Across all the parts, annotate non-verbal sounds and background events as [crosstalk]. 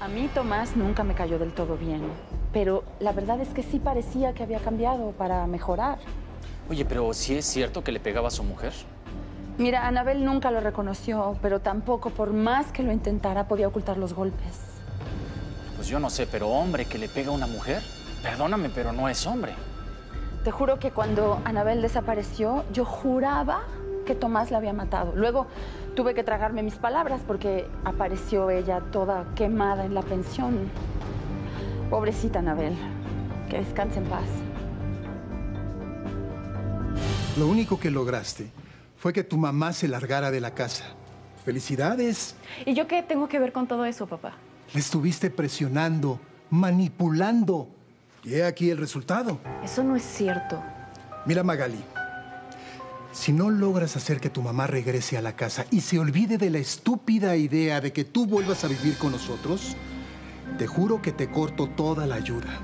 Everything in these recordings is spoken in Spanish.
A mí Tomás nunca me cayó del todo bien, pero la verdad es que sí parecía que había cambiado para mejorar. Oye, pero ¿sí es cierto que le pegaba a su mujer? Mira, Anabel nunca lo reconoció, pero tampoco, por más que lo intentara, podía ocultar los golpes. Pues yo no sé, pero hombre que le pega a una mujer, perdóname, pero no es hombre. Te juro que cuando Anabel desapareció, yo juraba que Tomás la había matado. Luego tuve que tragarme mis palabras porque apareció ella toda quemada en la pensión. Pobrecita Anabel, que descanse en paz. Lo único que lograste fue que tu mamá se largara de la casa. ¡Felicidades! ¿Y yo qué tengo que ver con todo eso, papá? Le estuviste presionando, manipulando. Y he aquí el resultado. Eso no es cierto. Mira, Magali, si no logras hacer que tu mamá regrese a la casa y se olvide de la estúpida idea de que tú vuelvas a vivir con nosotros, te juro que te corto toda la ayuda.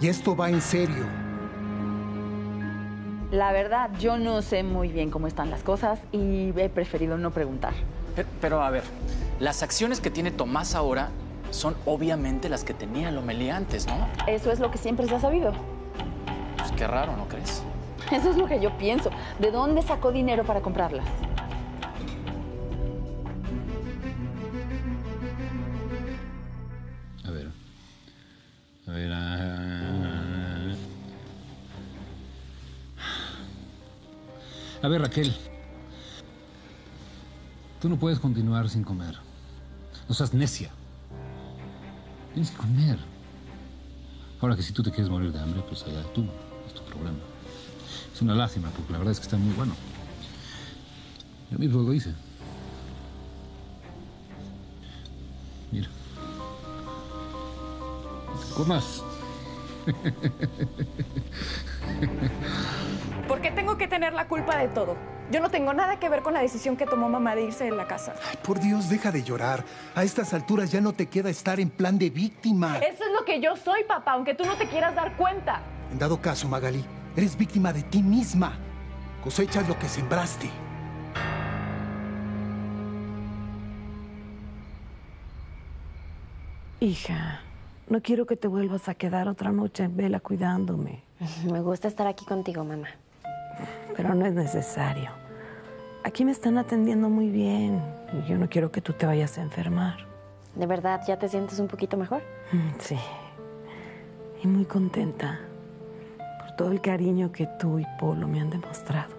Y esto va en serio. La verdad, yo no sé muy bien cómo están las cosas y he preferido no preguntar. Pero, pero, a ver, las acciones que tiene Tomás ahora son obviamente las que tenía Lomelí antes, ¿no? Eso es lo que siempre se ha sabido. Pues qué raro, ¿no crees? Eso es lo que yo pienso. ¿De dónde sacó dinero para comprarlas? A ver. A ver. ah. A ver, Raquel. Tú no puedes continuar sin comer. No seas necia. Tienes que comer. Ahora que si tú te quieres morir de hambre, pues allá tú. Es tu problema. Es una lástima, porque la verdad es que está muy bueno. Yo mismo lo hice. Mira. Comas. [laughs] ¿Por qué tengo que tener la culpa de todo? Yo no tengo nada que ver con la decisión que tomó mamá de irse de la casa. Ay, por Dios, deja de llorar. A estas alturas ya no te queda estar en plan de víctima. Eso es lo que yo soy, papá, aunque tú no te quieras dar cuenta. En dado caso, Magali, eres víctima de ti misma. Cosechas lo que sembraste. Hija, no quiero que te vuelvas a quedar otra noche en vela cuidándome, [laughs] Me gusta estar aquí contigo, mamá. pero no es necesario. Aquí me están atendiendo muy bien y yo no quiero que tú te vayas a enfermar. ¿De verdad ya te sientes un poquito mejor? Mm, Sí. Y muy contenta todo el cariño que tú y Polo me han demostrado.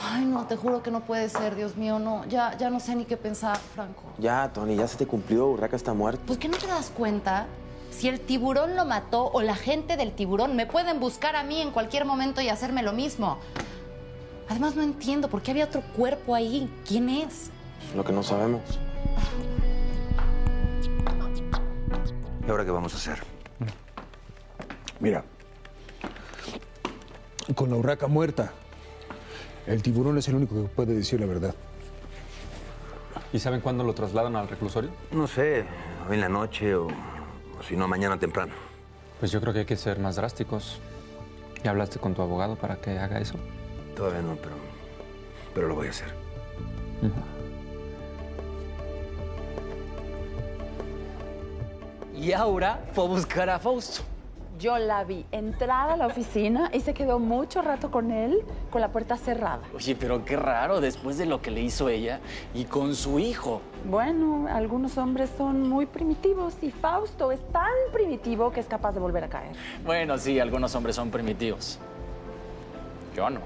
Ay, no, te juro que no puede ser, Dios mío, no. Ya, ya no sé ni qué pensar, Franco. Ya, Tony, ya se te cumplió. Urraca está muerto. Pues que no te das cuenta. Si el tiburón lo mató o la gente del tiburón me pueden buscar a mí en cualquier momento y hacerme lo mismo. Además, no entiendo por qué había otro cuerpo ahí. ¿Quién es? Lo que no sabemos. ¿Y ahora qué vamos a hacer? Mira, con la urraca muerta, el tiburón es el único que puede decir la verdad. ¿Y saben cuándo lo trasladan al reclusorio? No sé, hoy en la noche o, o si no, mañana temprano. Pues yo creo que hay que ser más drásticos. ¿Ya hablaste con tu abogado para que haga eso? Todavía no, pero, pero lo voy a hacer. Y ahora fue a buscar a Fausto. Yo la vi entrar a la oficina y se quedó mucho rato con él con la puerta cerrada. Oye, pero qué raro después de lo que le hizo ella y con su hijo. Bueno, algunos hombres son muy primitivos y Fausto es tan primitivo que es capaz de volver a caer. Bueno, sí, algunos hombres son primitivos. Yo no.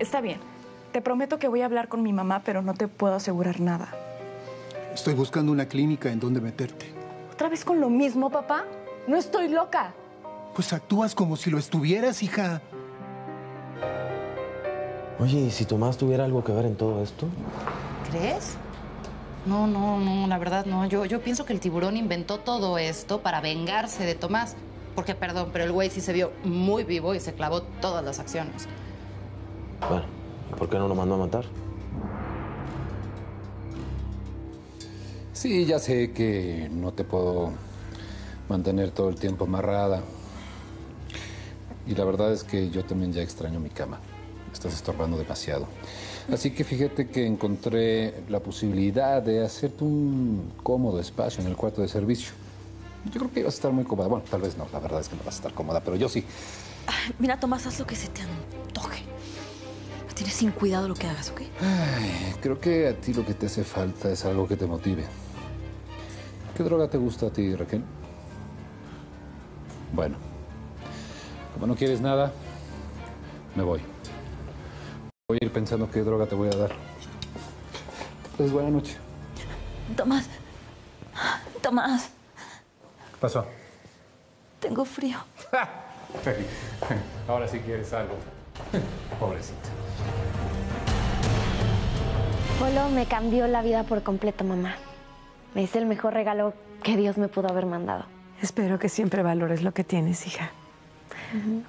Está bien. Te prometo que voy a hablar con mi mamá, pero no te puedo asegurar nada. Estoy buscando una clínica en donde meterte. ¿Otra vez con lo mismo, papá? No estoy loca. Pues actúas como si lo estuvieras, hija. Oye, ¿y si Tomás tuviera algo que ver en todo esto? ¿Crees? No, no, no, la verdad no. Yo, yo pienso que el tiburón inventó todo esto para vengarse de Tomás. Porque, perdón, pero el güey sí se vio muy vivo y se clavó todas las acciones. Bueno, ¿y por qué no lo mandó a matar? Sí, ya sé que no te puedo mantener todo el tiempo amarrada. Y la verdad es que yo también ya extraño mi cama. Estás estorbando demasiado. Así que fíjate que encontré la posibilidad de hacerte un cómodo espacio en el cuarto de servicio. Yo creo que ibas a estar muy cómoda. Bueno, tal vez no, la verdad es que no vas a estar cómoda, pero yo sí. Mira, Tomás, haz lo que se te antoje. Tienes sin cuidado lo que hagas, ¿ok? Ay, creo que a ti lo que te hace falta es algo que te motive. ¿Qué droga te gusta a ti, Raquel? Bueno, como no quieres nada, me voy. Voy a ir pensando qué droga te voy a dar. Pues buena noche. Tomás. Tomás, ¿Qué pasó? tengo frío. [laughs] Ahora sí quieres algo. Pobrecita. Polo me cambió la vida por completo, mamá. Es el mejor regalo que Dios me pudo haber mandado. Espero que siempre valores lo que tienes, hija.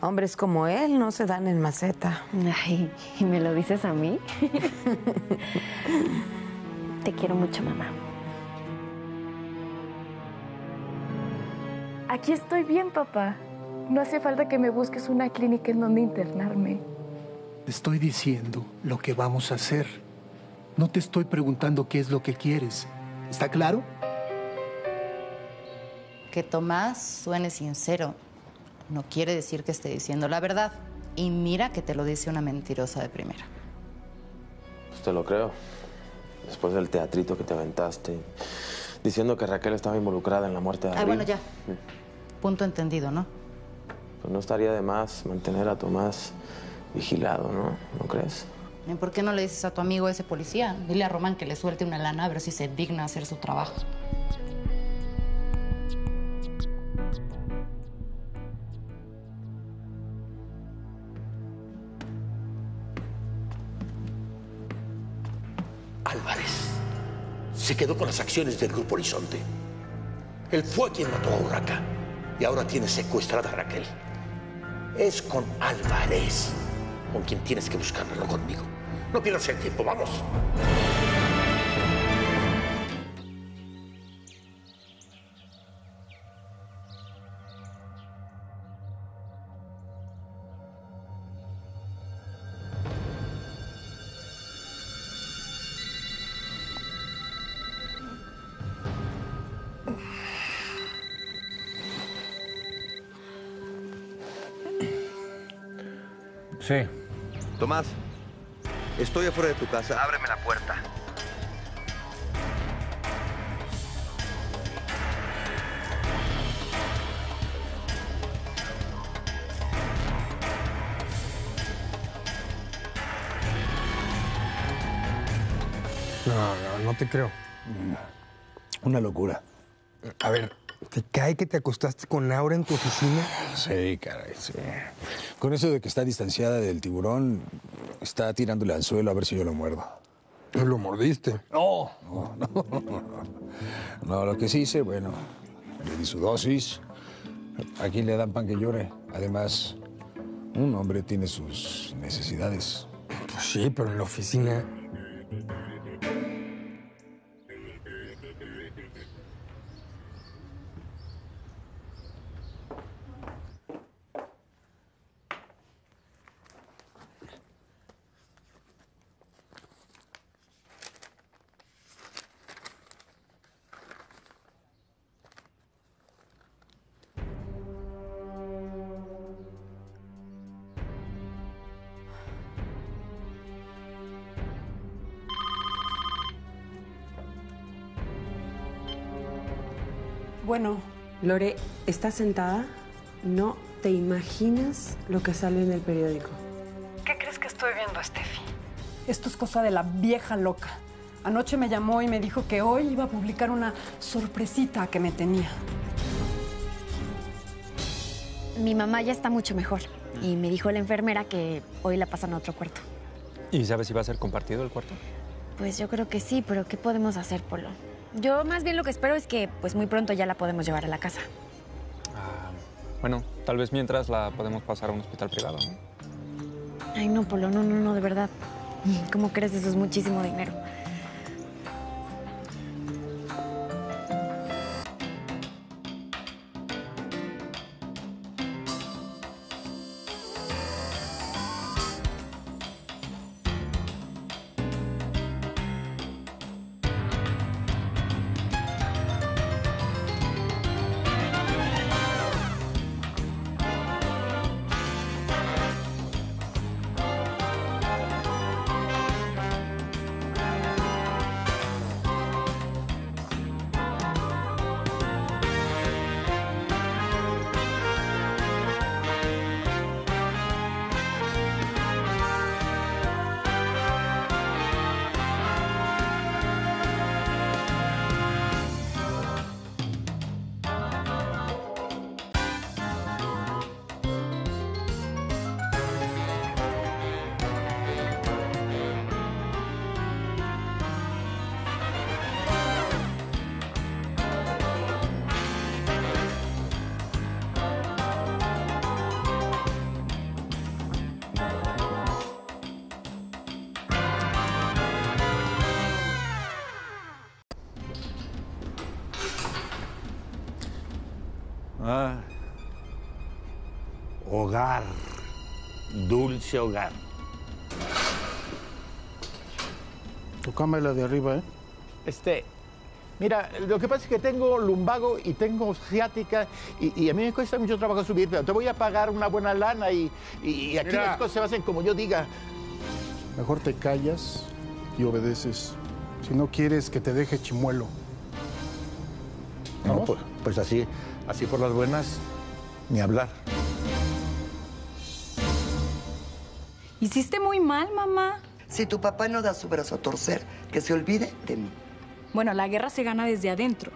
Hombres como él no se dan en maceta. Ay, ¿y me lo dices a mí? [laughs] Te quiero mucho, mamá. Aquí estoy bien, papá. No hace falta que me busques una clínica en donde internarme. Te estoy diciendo lo que vamos a hacer. No te estoy preguntando qué es lo que quieres. ¿Está claro? Que Tomás suene sincero no quiere decir que esté diciendo la verdad. Y mira que te lo dice una mentirosa de primera. Pues te lo creo. Después del teatrito que te aventaste, diciendo que Raquel estaba involucrada en la muerte de Ay, Abril. bueno, ya. Punto entendido, ¿no? Pues no estaría de más mantener a Tomás vigilado, ¿no? ¿No crees? ¿Y por qué no le dices a tu amigo ese policía? Dile a Román que le suelte una lana a ver si se digna hacer su trabajo. Álvarez se quedó con las acciones del Grupo Horizonte. Él fue quien mató a Urraca y ahora tiene secuestrada a Raquel. Es con Álvarez con quien tienes que buscarlo, no conmigo. No pierdas el tiempo, vamos. Sí. Tomás, estoy afuera de tu casa. Ábreme la puerta. No, no, no te creo. Una locura. A ver, ¿te cae que te acostaste con Laura en tu oficina? Sí, caray, sí. Con eso de que está distanciada del tiburón, está tirándole al suelo a ver si yo lo muerdo. ¿Lo mordiste? No, no, no. No, lo que sí hice, bueno, le di su dosis. Aquí le dan pan que llore. Además, un hombre tiene sus necesidades. Pues sí, pero en la oficina Lore, ¿estás sentada? No te imaginas lo que sale en el periódico. ¿Qué crees que estoy viendo, Steffi? Esto es cosa de la vieja loca. Anoche me llamó y me dijo que hoy iba a publicar una sorpresita que me tenía. Mi mamá ya está mucho mejor. Y me dijo la enfermera que hoy la pasan a otro cuarto. ¿Y sabes si va a ser compartido el cuarto? Pues yo creo que sí, pero ¿qué podemos hacer, Polo? Yo más bien lo que espero es que pues muy pronto ya la podemos llevar a la casa. Bueno, tal vez mientras la podemos pasar a un hospital privado, ¿no? Ay, no, Polo, no, no, no, de verdad. [laughs] ¿Cómo crees? Eso es muchísimo dinero. Hogar. Dulce hogar. Tu cama es la de arriba, ¿eh? Este, mira, lo que pasa es que tengo lumbago y tengo ciática y, y a mí me cuesta mucho trabajo subir, pero te voy a pagar una buena lana y, y aquí Mira. las cosas se hacen como yo diga. Mejor te callas y obedeces. Si no quieres que te deje chimuelo. No, pues, pues así, así por las buenas, ni hablar. Hiciste muy mal, mamá. Si tu papá no da su brazo a torcer, que se olvide de mí. Bueno, la guerra se gana desde adentro.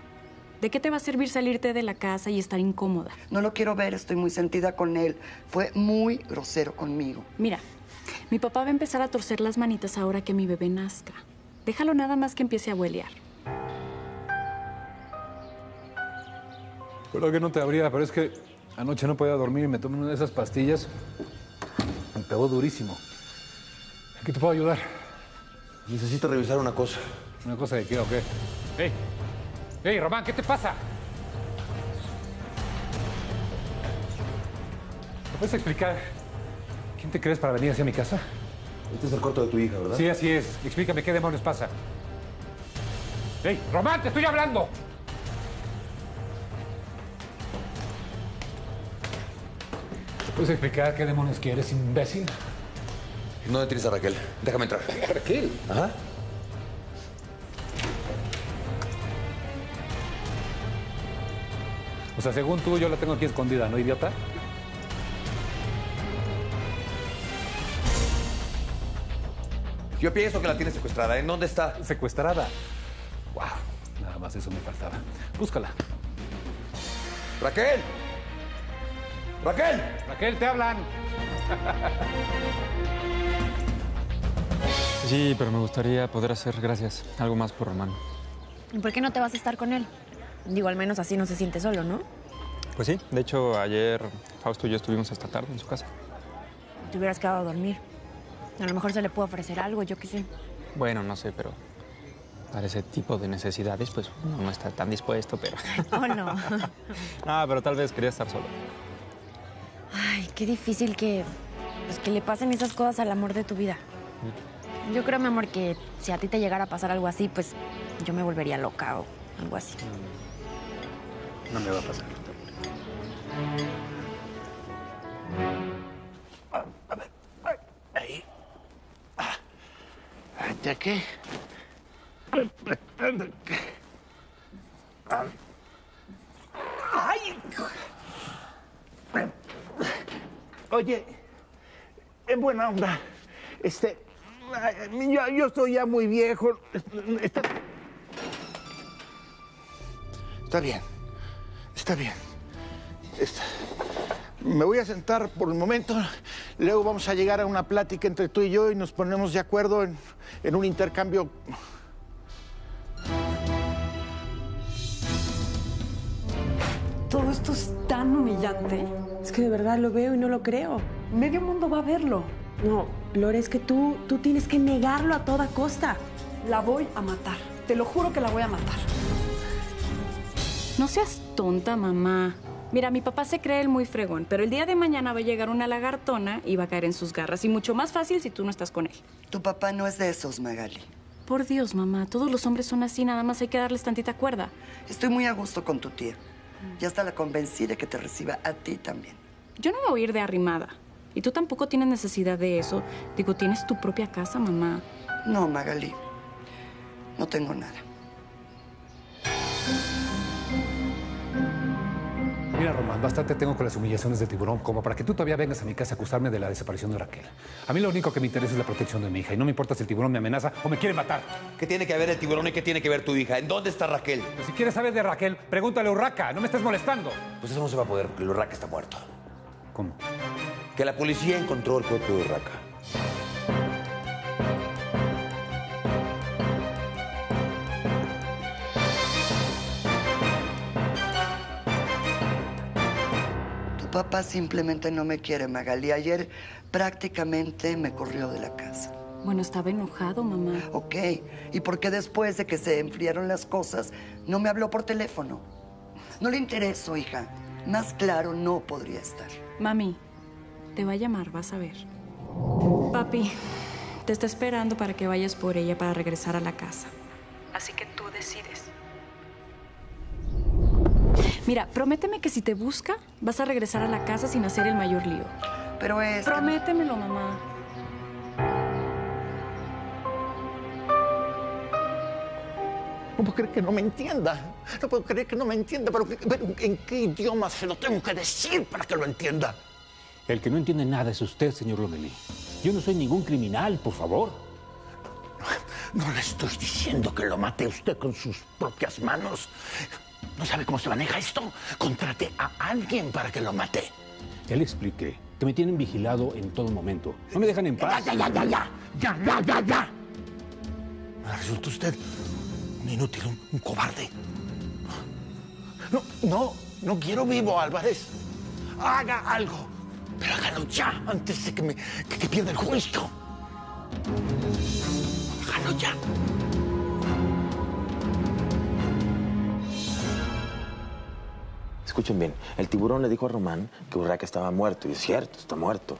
¿De qué te va a servir salirte de la casa y estar incómoda? No lo quiero ver, estoy muy sentida con él. Fue muy grosero conmigo. Mira, mi papá va a empezar a torcer las manitas ahora que mi bebé nazca. Déjalo nada más que empiece a huelear. Creo que no te habría, pero es que anoche no podía dormir y me tomé una de esas pastillas. Pegó durísimo. ¿En qué te puedo ayudar? Necesito revisar una cosa. ¿Una cosa de qué o qué? ¡Ey! ¡Ey, Román, qué te pasa! ¿Me puedes explicar quién te crees para venir hacia mi casa? Este es el corto de tu hija, ¿verdad? Sí, así es. Explícame qué demonios pasa. ¡Ey, Román, te estoy hablando! Puedes explicar qué demonios quieres, imbécil? ¿Dónde tienes a Raquel? Déjame entrar. ¿Raquel? Ajá. O sea, según tú, yo la tengo aquí escondida, ¿no, idiota? Yo pienso que la tienes secuestrada. ¿En dónde está? ¿Secuestrada? Wow, nada más eso me faltaba. Búscala. ¡Raquel! ¡Raquel! Raquel, te hablan. Sí, pero me gustaría poder hacer, gracias, algo más por Román. ¿Y por qué no te vas a estar con él? Digo, al menos así no se siente solo, ¿no? Pues sí, de hecho, ayer Fausto y yo estuvimos hasta tarde en su casa. Te hubieras quedado a dormir. A lo mejor se le puede ofrecer algo, yo qué sé. Bueno, no sé, pero para ese tipo de necesidades, pues uno no está tan dispuesto, pero... [laughs] Oh, no. no, [laughs] pero tal vez quería estar solo. Ay, qué difícil que, pues, que le pasen esas cosas al amor de tu vida. Yo creo, mi amor, que si a ti te llegara a pasar algo así, pues yo me volvería loca o algo así. No me va a pasar. Ahí. Ah. ¿De qué? Ah. ¡Ay! Oye, en buena onda, este, yo, yo estoy ya muy viejo. Está, está bien, está bien. Está- Me voy a sentar por el momento, luego vamos a llegar a una plática entre tú y yo y nos ponemos de acuerdo en, en un intercambio. Todo esto es tan humillante. Que de verdad lo veo y no lo creo. Medio mundo va a verlo. No, Lore, es que tú, tú tienes que negarlo a toda costa. La voy a matar. Te lo juro que la voy a matar. No seas tonta, mamá. Mira, mi papá se cree el muy fregón, pero el día de mañana va a llegar una lagartona y va a caer en sus garras. Y mucho más fácil si tú no estás con él. Tu papá no es de esos, Magali. Por Dios, mamá, todos los hombres son así, nada más hay que darles tantita cuerda. Estoy muy a gusto con tu tía. Ya hasta la convencí de que te reciba a ti también. Yo no me voy a ir de arrimada. Y tú tampoco tienes necesidad de eso. Digo, tienes tu propia casa, mamá. No, Magali. No tengo nada. Mira, Román, bastante tengo con las humillaciones de tiburón como para que tú todavía vengas a mi casa a acusarme de la desaparición de Raquel. A mí lo único que me interesa es la protección de mi hija y no me importa si el tiburón me amenaza o me quiere matar. ¿Qué tiene que ver el tiburón y qué tiene que ver tu hija? ¿En dónde está Raquel? Pues si quieres saber de Raquel, pregúntale a Urraca, no me estés molestando. Pues eso no se va a poder porque el Urraca está muerto. ¿Cómo? Que la policía encontró el cuerpo de Urraca. Tu papá simplemente no me quiere, Magali. Ayer prácticamente me corrió de la casa. Bueno, estaba enojado, mamá. Ok. ¿Y por qué después de que se enfriaron las cosas no me habló por teléfono? No le intereso, hija. Más claro no podría estar. Mami, te va a llamar, vas a ver. Papi, te está esperando para que vayas por ella para regresar a la casa. Así que tú decides. Mira, prométeme que si te busca, vas a regresar a la casa sin hacer el mayor lío. Pero es... Prométemelo, mamá. Creer que no me entienda. No puedo creer que no me entienda. Pero, pero ¿en qué idioma se lo tengo que decir para que lo entienda? El que no entiende nada es usted, señor Lomelí. Yo no soy ningún criminal, por favor. No le estoy diciendo que lo mate usted con sus propias manos. ¿No sabe cómo se maneja esto? Contrate a alguien para que lo mate. Ya le expliqué que me tienen vigilado en todo momento. No me dejan en paz. Ya, ya, ya, ya, ya, ya, ya, ya. Resulta usted un inútil, un, un cobarde. No, no, no quiero vivo, Álvarez. Haga algo, pero hágalo ya, antes de que, me, que, que pierda el juicio. Hágalo ya. Escuchen bien, el tiburón le dijo a Román que Urraca estaba muerto, y es cierto, está muerto.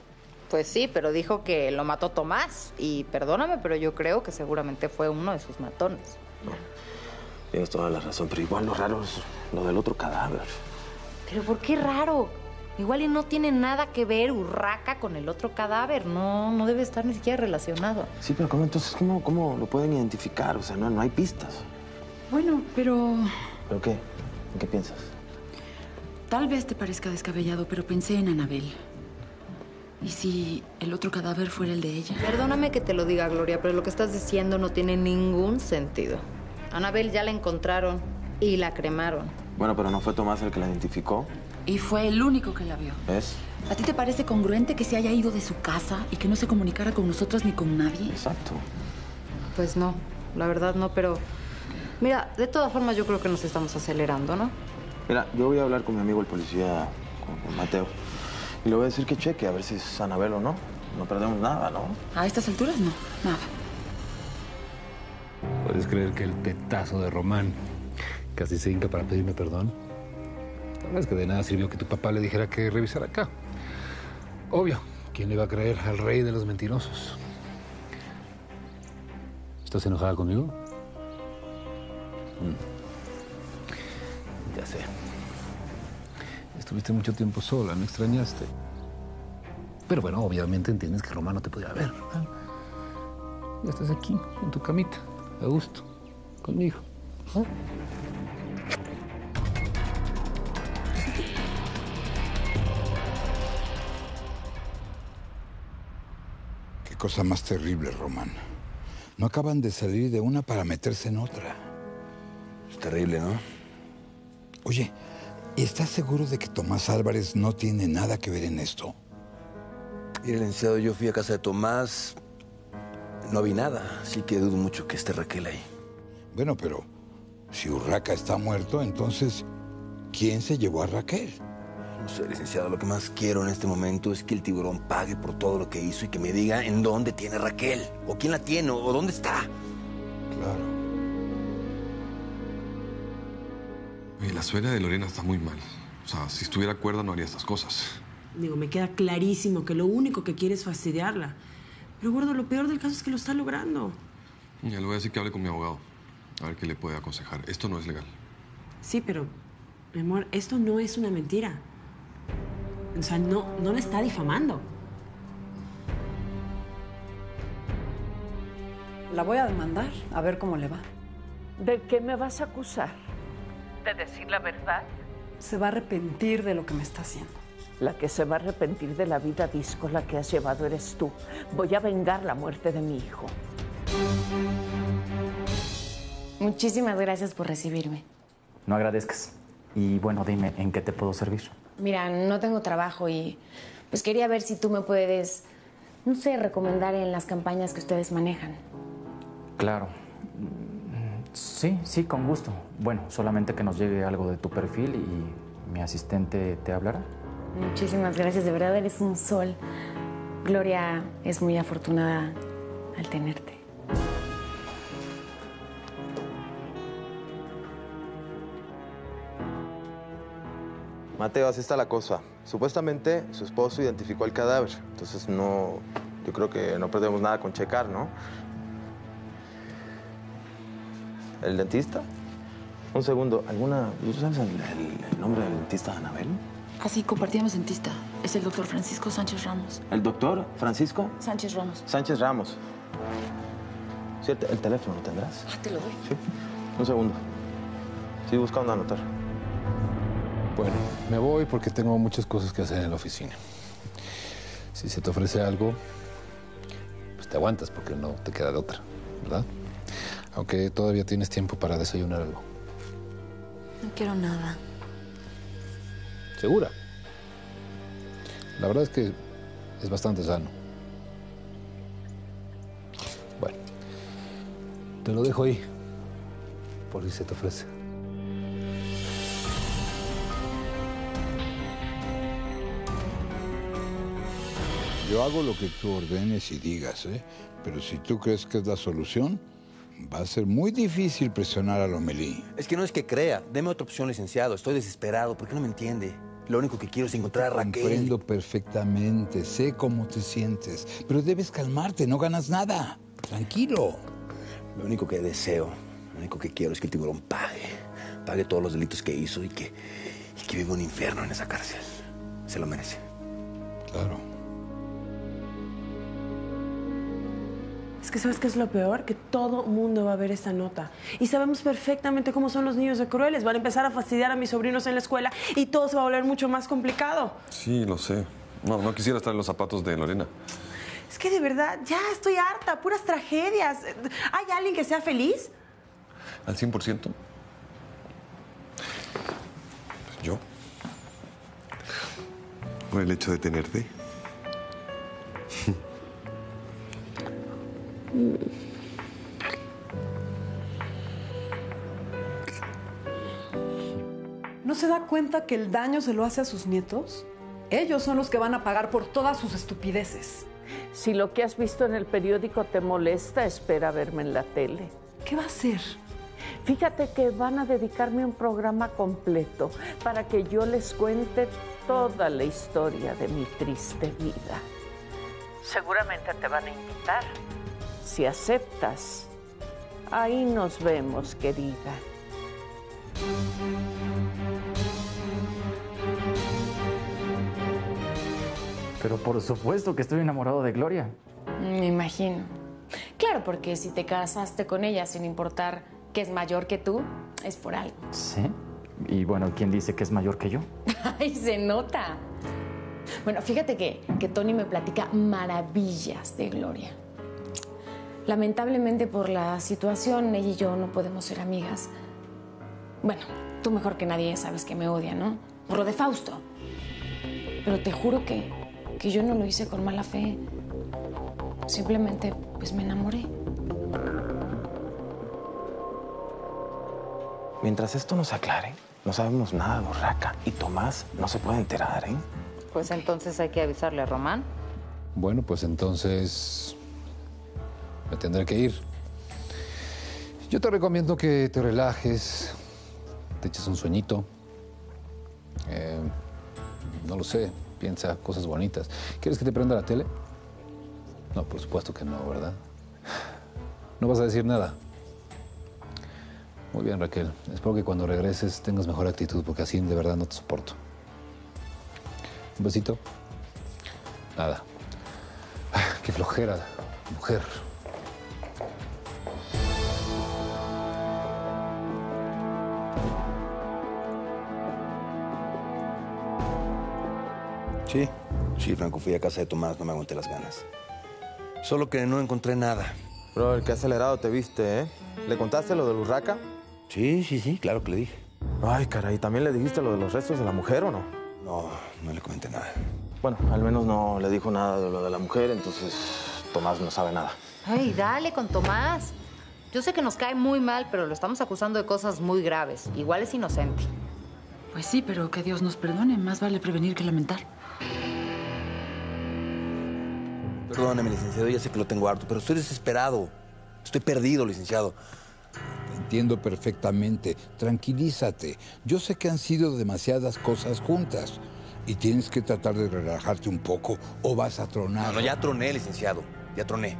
Pues sí, pero dijo que lo mató Tomás. Y perdóname, pero yo creo que seguramente fue uno de sus matones. Tienes toda la razón, pero igual lo raro es lo del otro cadáver. Pero ¿por qué raro? Igual y no tiene nada que ver Urraca con el otro cadáver. No, no debe estar ni siquiera relacionado. Sí, pero ¿cómo entonces cómo, cómo lo pueden identificar? O sea, no, no hay pistas. Bueno, pero ¿Pero qué? ¿En qué piensas? tal vez te parezca descabellado, pero pensé en Anabel. ¿Y si el otro cadáver fuera el de ella? Perdóname que te lo diga, Gloria, pero lo que estás diciendo no tiene ningún sentido. Anabel ya la encontraron y la cremaron. Bueno, pero no fue Tomás el que la identificó, Y fue el único que la vio. ¿ves? ¿A ti te parece congruente que se haya ido de su casa y que no se comunicara con nosotras ni con nadie? Exacto. Pues no, la verdad no, pero... Mira, de todas formas yo creo que nos estamos acelerando, ¿no? Mira, yo voy a hablar con mi amigo el policía, con, con Mateo, y le voy a decir que cheque a ver si es Anabel o no. No perdemos nada, ¿no? A estas alturas no, nada. ¿Puedes creer que el tetazo de Román casi se hinca para pedirme perdón? La verdad es que de nada sirvió que tu papá le dijera que revisara acá. Obvio, ¿quién le va a creer al rey de los mentirosos? ¿Estás enojada conmigo? Mm. Ya sé. Estuviste mucho tiempo sola, me extrañaste. Pero bueno, obviamente entiendes que Román no te podía ver. ¿eh? Ya estás aquí, en tu camita, a gusto, conmigo. ¿eh? Qué cosa más terrible, Román. No acaban de salir de una para meterse en otra. Es terrible, ¿no? Oye, ¿y estás seguro de que Tomás Álvarez no tiene nada que ver en esto? Mire, licenciado, yo fui a casa de Tomás. No vi nada, así que dudo mucho que esté Raquel ahí. Bueno, pero si Urraca está muerto, entonces, ¿quién se llevó a Raquel? No sé, licenciado, lo que más quiero en este momento es que el tiburón pague por todo lo que hizo y que me diga en dónde tiene a Raquel, o quién la tiene, o dónde está. Oye, la suegra de Lorena está muy mal. O sea, si estuviera cuerda no haría estas cosas. Digo, me queda clarísimo que lo único que quiere es fastidiarla. Pero, gordo, lo peor del caso es que lo está logrando. Ya le voy a decir que hable con mi abogado. A ver qué le puede aconsejar. Esto no es legal. Sí, pero, mi amor, esto no es una mentira. O sea, no, no le está difamando. La voy a demandar, a ver cómo le va. ¿De qué me vas a acusar? ¿De decir la verdad? Se va a arrepentir de lo que me está haciendo. La que se va a arrepentir de la vida díscola que has llevado eres tú. Voy a vengar la muerte de mi hijo. Muchísimas gracias por recibirme. No agradezcas. Y bueno, dime, ¿en qué te puedo servir? Mira, no tengo trabajo y pues quería ver si tú me puedes, no sé, recomendar en las campañas que ustedes manejan. Claro. Sí, sí, con gusto. Bueno, solamente que nos llegue algo de tu perfil y mi asistente te hablará. Muchísimas gracias, de verdad eres un sol. Gloria es muy afortunada al tenerte. Mateo, así está la cosa. Supuestamente su esposo identificó el cadáver. Entonces no. Yo creo que no perdemos nada con checar, ¿no? ¿El dentista? Un segundo. ¿Alguna. ¿Tú sabes el, el- el nombre del dentista de Anabel? Así compartíamos dentista. Es el doctor Francisco Sánchez Ramos. ¿El doctor Francisco Sánchez Ramos. Sánchez Ramos? ¿Cierto? ¿El teléfono lo tendrás? Ah, te lo doy. Sí. Un segundo. Sí, buscando anotar. Bueno, me voy porque tengo muchas cosas que hacer en la oficina. Si se te ofrece algo, pues te aguantas porque no te queda de otra, ¿verdad? Aunque todavía tienes tiempo para desayunar algo. No quiero nada. ¿Segura? La verdad es que es bastante sano. Bueno, te lo dejo ahí, por si se te ofrece. Yo hago lo que tú ordenes y digas, ¿eh? Pero si tú crees que es la solución, va a ser muy difícil presionar a Lomelí. Es que no es que crea. Deme otra opción, licenciado. Estoy desesperado. ¿Por qué no me entiende? Lo único que quiero es encontrar a Raquel. Comprendo perfectamente, sé cómo te sientes, pero debes calmarte, no ganas nada. Tranquilo. Lo único que deseo, lo único que quiero es que el tiburón pague. Pague todos los delitos que hizo y que, y que viva un infierno en esa cárcel. Se lo merece. Claro. Es que sabes qué es lo peor, que todo mundo va a ver esta nota. Y sabemos perfectamente cómo son los niños de crueles. Van a empezar a fastidiar a mis sobrinos en la escuela y todo se va a volver mucho más complicado. Sí, lo sé. No, no quisiera estar en los zapatos de Lorena. Es que de verdad, ya estoy harta, puras tragedias. ¿Hay alguien que sea feliz? ¿Al 100%? Yo. Por el hecho de tenerte. ¿No se da cuenta que el daño se lo hace a sus nietos? Ellos son los que van a pagar por todas sus estupideces. Si lo que has visto en el periódico te molesta, espera verme en la tele. ¿Qué va a hacer? Fíjate que van a dedicarme un programa completo para que yo les cuente toda la historia de mi triste vida. Seguramente te van a invitar. Si aceptas, ahí nos vemos, querida. Pero por supuesto que estoy enamorado de Gloria. Me imagino. Claro, porque si te casaste con ella sin importar que es mayor que tú, es por algo. Sí. Y bueno, ¿quién dice que es mayor que yo? [laughs] Ay, se nota. Bueno, fíjate que, que Tony me platica maravillas de Gloria. Lamentablemente por la situación, ella y yo no podemos ser amigas. Bueno, tú mejor que nadie sabes que me odia, ¿no? Por lo de Fausto. Pero te juro que, que yo no lo hice con mala fe. Simplemente, pues me enamoré. Mientras esto no se aclare, no sabemos nada de Urraca. Y Tomás no se puede enterar, ¿eh? Pues entonces hay que avisarle a Román. Bueno, pues entonces me tendré que ir. Yo te recomiendo que te relajes, te eches un sueñito. Eh, no lo sé, piensa cosas bonitas. ¿Quieres que te prenda la tele? No, por supuesto que no, ¿verdad? No vas a decir nada. Muy bien, Raquel. Espero que cuando regreses tengas mejor actitud, porque así de verdad no te soporto. Un besito. Nada. Ah, Qué flojera, mujer. Sí, sí, Franco, fui a casa de Tomás, no me aguanté las ganas. Solo que no encontré nada. Bro, el que acelerado te viste, ¿eh? ¿Le contaste lo de Urraca? Sí, sí, sí, claro que le dije. Ay, caray, ¿también le dijiste lo de los restos de la mujer o no? No, no le comenté nada. Bueno, al menos no le dijo nada de lo de la mujer, entonces Tomás no sabe nada. Ay, dale con Tomás. Yo sé que nos cae muy mal, pero lo estamos acusando de cosas muy graves. Igual es inocente. Pues sí, pero que Dios nos perdone. Más vale prevenir que lamentar. Perdóname, licenciado, ya sé que lo tengo harto, pero estoy desesperado. Estoy perdido, licenciado. entiendo perfectamente. Tranquilízate. Yo sé que han sido demasiadas cosas juntas. Y tienes que tratar de relajarte un poco o vas a tronar. No, no, ya troné, licenciado. Ya troné.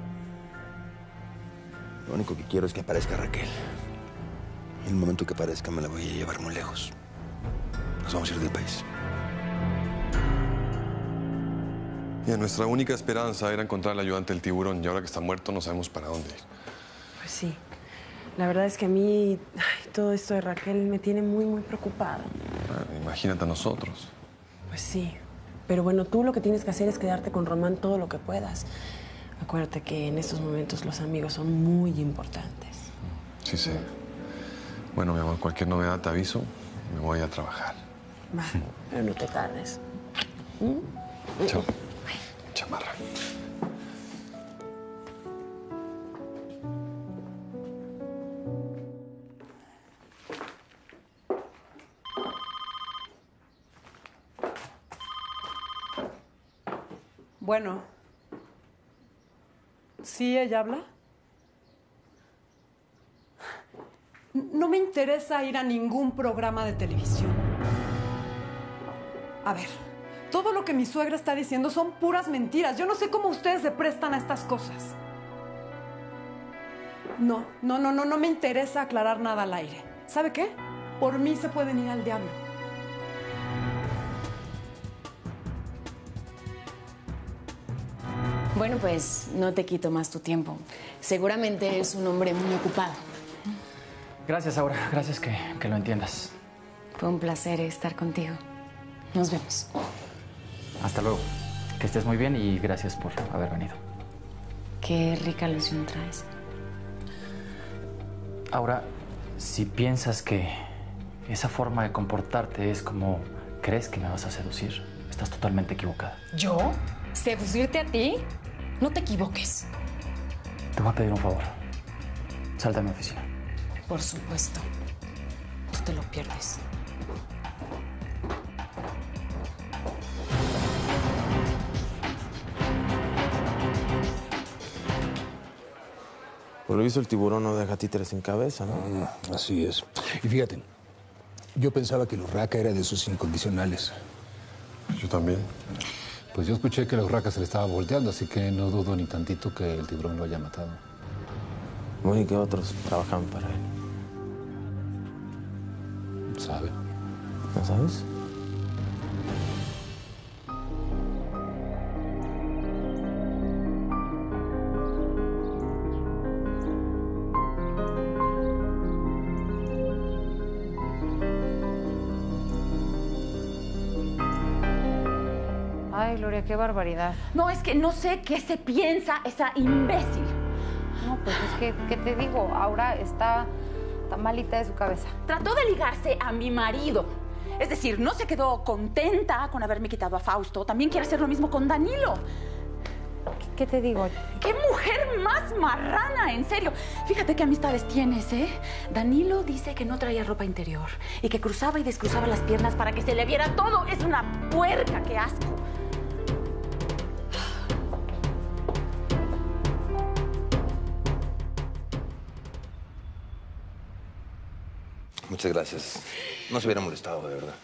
Lo único que quiero es que aparezca Raquel. En el momento que aparezca me la voy a llevar muy lejos. Nos vamos a ir del país. Mira, nuestra única esperanza era encontrar al ayudante del tiburón y ahora que está muerto no sabemos para dónde ir. Pues sí. La verdad es que a mí ay, todo esto de Raquel me tiene muy, muy preocupada. Bueno, imagínate a nosotros. Pues sí. Pero bueno, tú lo que tienes que hacer es quedarte con Román todo lo que puedas. Acuérdate que en estos momentos los amigos son muy importantes. Sí, sí. Bueno, mi amor, cualquier novedad te aviso. Me voy a trabajar. Va, pero no te tardes. ¿Mm? Chao. Bueno. ¿Sí ella habla? No me interesa ir a ningún programa de televisión. A ver, todo lo que mi suegra está diciendo son puras mentiras. Yo no sé cómo ustedes se prestan a estas cosas. No, no, no, no, no me interesa aclarar nada al aire. ¿Sabe qué? Por mí se pueden ir al diablo. Bueno, pues no te quito más tu tiempo. Seguramente es un hombre muy ocupado. Gracias, Aura. Gracias que, que lo entiendas. Fue un placer estar contigo. Nos vemos. Hasta luego. Que estés muy bien y gracias por haber venido. Qué rica loción traes. Ahora, si piensas que esa forma de comportarte es como crees que me vas a seducir, estás totalmente equivocada. ¿Yo? ¿Seducirte a ti? No te equivoques. Te voy a pedir un favor. Salta a mi oficina. Por supuesto. Tú te lo pierdes. Por lo visto el tiburón no deja títeres en cabeza, ¿no? Mm, así es. Y fíjate, yo pensaba que el Urraca era de esos incondicionales. Yo también. Pues yo escuché que la urraca se le estaba volteando, así que no dudo ni tantito que el tiburón lo haya matado. Muy que otros trabajan para él. ¿Sabe? ¿No sabes? Ay, Gloria, qué barbaridad. No, es que no sé qué se piensa esa imbécil. No, pues es que, ¿qué te digo? Aura está, está malita de su cabeza. Trató de ligarse a mi marido. Es decir, no se quedó contenta con haberme quitado a Fausto. También quiere hacer lo mismo con Danilo. ¿Qué te digo? ¡Qué mujer más marrana! En serio. Fíjate qué amistades tienes, ¿eh? Danilo dice que no traía ropa interior y que cruzaba y descruzaba las piernas para que se le viera todo. Es una puerca, qué asco. Muchas gracias. No se hubiera molestado, de verdad.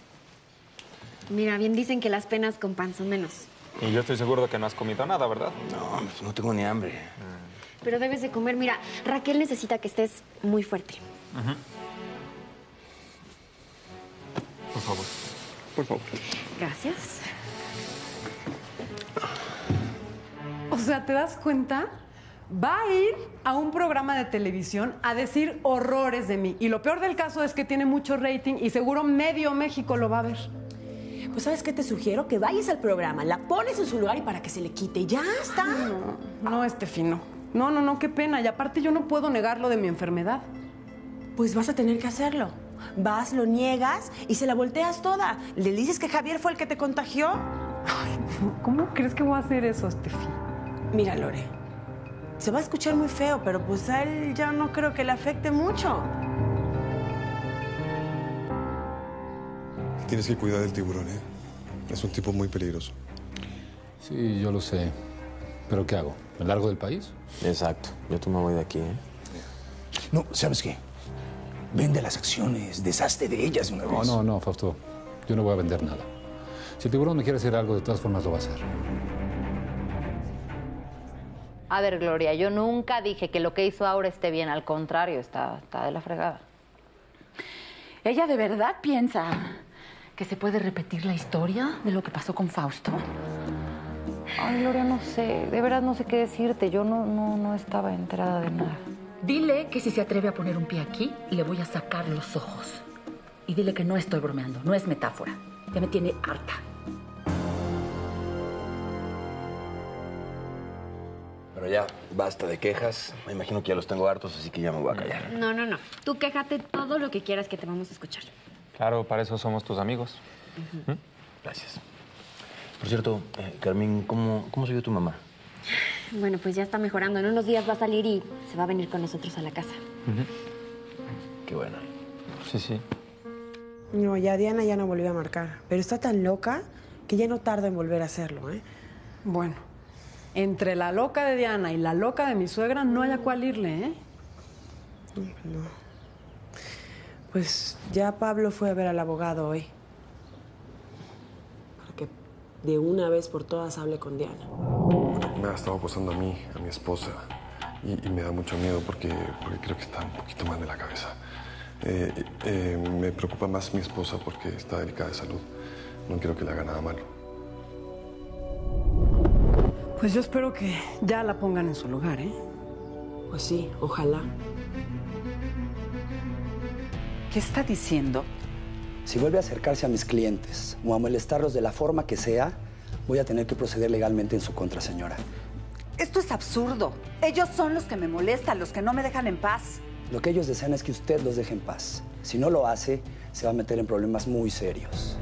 Mira, bien dicen que las penas con pan son menos. Y yo estoy seguro de que no has comido nada, ¿verdad? No, pues no tengo ni hambre. Pero debes de comer. Mira, Raquel necesita que estés muy fuerte. Por favor. Por favor. Gracias. O sea, ¿te das cuenta? Va a ir a un programa de televisión a decir horrores de mí. Y lo peor del caso es que tiene mucho rating y seguro medio México lo va a ver. Pues ¿sabes qué te sugiero? Que vayas al programa, la pones en su lugar y para que se le quite. Ya está. No, no, Estefino. No, no, no, qué pena. Y aparte yo no puedo negar lo de mi enfermedad. Pues vas a tener que hacerlo. Vas, lo niegas y se la volteas toda. ¿Le dices que Javier fue el que te contagió? ¿Cómo crees que voy a hacer eso, Estefi? Mira, Lore, se va a escuchar muy feo, pero pues a él ya no creo que le afecte mucho. Tienes que cuidar del tiburón, ¿eh? Es un tipo muy peligroso. Sí, yo lo sé. ¿Pero qué hago? ¿Me largo del país? Exacto. Yo tú me voy de aquí, ¿eh? No, ¿sabes qué? Vende las acciones, deshazte de ellas de una No, vez. no, no, Fausto. Yo no voy a vender nada. Si el tiburón me quiere hacer algo, de todas formas lo va a hacer. A ver, Gloria, yo nunca dije que lo que hizo Aura esté bien, al contrario, está, está de la fregada. ¿Ella de verdad piensa que se puede repetir la historia de lo que pasó con Fausto? Ay, Gloria, no sé, de verdad no sé qué decirte, yo no, no, no estaba enterada de nada. Dile que si se atreve a poner un pie aquí, le voy a sacar los ojos. Y dile que no estoy bromeando, no es metáfora. Ya me tiene harta. Pero ya, basta de quejas. Me imagino que ya los tengo hartos, así que ya me voy a callar. No, no, no. Tú quéjate todo lo que quieras que te vamos a escuchar. Claro, para eso somos tus amigos. Gracias. Por cierto, eh, Carmen, ¿cómo, ¿cómo se vio tu mamá? Bueno, pues ya está mejorando. En unos días va a salir y se va a venir con nosotros a la casa. Qué bueno. Sí, sí. No, ya Diana ya no volvió a marcar. Pero está tan loca que ya no tarda en volver a hacerlo, ¿eh? Bueno, entre la loca de Diana y la loca de mi suegra no hay a cuál irle, ¿eh? No. Pues ya Pablo fue a ver al abogado hoy. Para que de una vez por todas hable con Diana. Me ha estado acosando a mí, a mi esposa, y, y me da mucho miedo porque, porque creo que está un poquito mal de la cabeza. Eh, eh, me preocupa más mi esposa porque está delicada de salud. No quiero que le haga nada malo. Pues yo espero que ya la pongan en su lugar, ¿eh? Pues sí, ojalá. ¿Qué está diciendo? Si vuelve a acercarse a mis clientes o a molestarlos de la forma que sea, voy a tener que proceder legalmente en su contra, señora. Esto es absurdo. Ellos son los que me molestan, los que no me dejan en paz. Lo que ellos desean es que usted los deje en paz. Si no lo hace, se va a meter en problemas muy serios.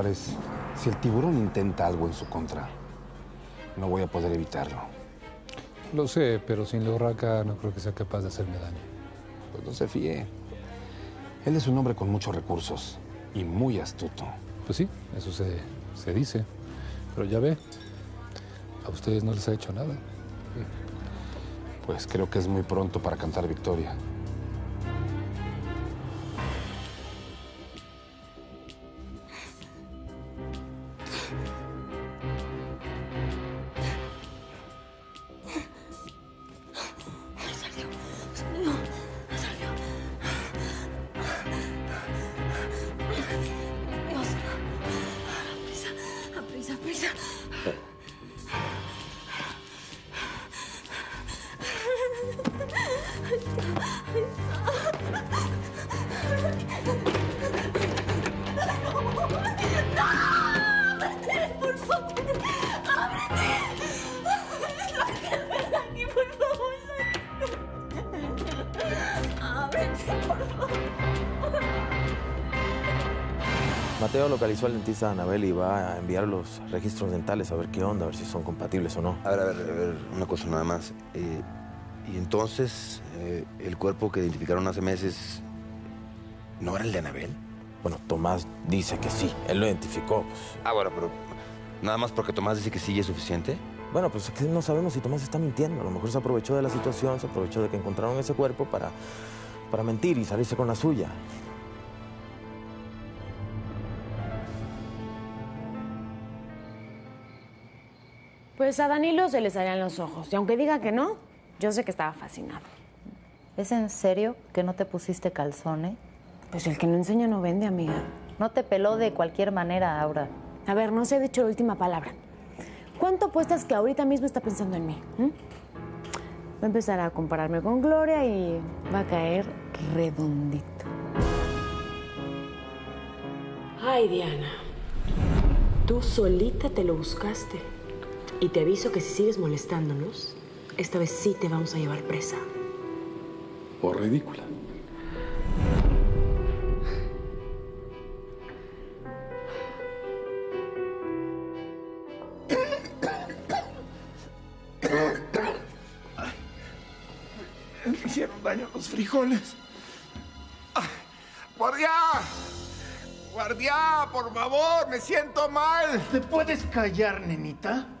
Álvarez, si el tiburón intenta algo en su contra, no voy a poder evitarlo. Lo sé, pero sin la urraca no creo que sea capaz de hacerme daño. Pues no se fíe. Él es un hombre con muchos recursos y muy astuto. Pues sí, eso se, se dice. Pero ya ve, a ustedes no les ha hecho nada. Pues creo que es muy pronto para cantar victoria. Dentista de Anabel y va a enviar los registros dentales a ver qué onda, a ver si son compatibles o no. A ver, a ver, a ver, una cosa nada más. Eh, y entonces, eh, el cuerpo que identificaron hace meses, ¿no era el de Anabel? Bueno, Tomás dice que sí, él lo identificó. Ah, bueno, pero nada más porque Tomás dice que sí y es suficiente. Bueno, pues es que no sabemos si Tomás está mintiendo. A lo mejor se aprovechó de la situación, se aprovechó de que encontraron ese cuerpo para, para mentir y salirse con la suya. A Danilo se le salían los ojos. Y aunque diga que no, yo sé que estaba fascinado. ¿Es en serio que no te pusiste calzones? Pues el que no enseña no vende, amiga. No te peló de cualquier manera, Aura. A ver, no se ha dicho la última palabra. ¿Cuánto apuestas que ahorita mismo está pensando en mí? ¿Mm? Va a empezar a compararme con Gloria y va a caer redondito. Ay, Diana. Tú solita te lo buscaste. Y te aviso que si sigues molestándonos, esta vez sí te vamos a llevar presa. o ridícula. Me hicieron daño los frijoles. ¡Guardia! ¡Guardia, por favor! ¡Me siento mal! ¿Te puedes callar, nenita?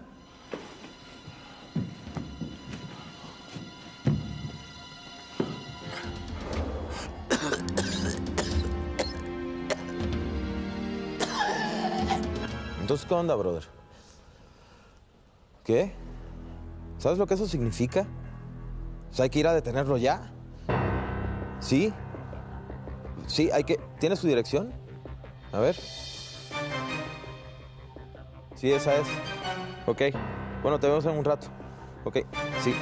¿Qué onda, brother? ¿Qué? ¿Sabes lo que eso significa? O sea, hay que ir a detenerlo ya. ¿Sí? Sí, hay que... ¿Tienes su dirección? A ver. Sí, esa es. Ok. Bueno, te vemos en un rato. Ok, sí.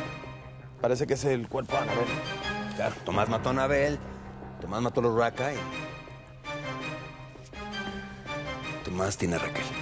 Parece que es el cuerpo de Anabel. Claro, Tomás mató a Anabel, Tomás mató a los Raca y... Tomás tiene Raquel.